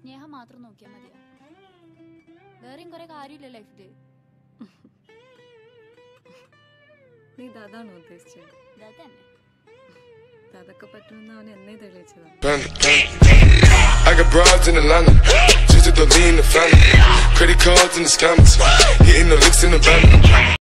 സ്നേഹം മാത്രം നോക്കിയാൽ മതിയോ വേറെയും കുറെ കാര്യമില്ല ലൈഫിൽ നീ ഇത് അതാണോ ഉദ്ദേശിച്ചത് ഇതാ തന്നെ ഇത് അതൊക്കെ പറ്റുമെന്ന് അവൻ എന്നേ തെളിയിച്ചതാണ് I got broads in Atlanta, just to lean the family. Credit cards in the scammers, hitting the licks in the van.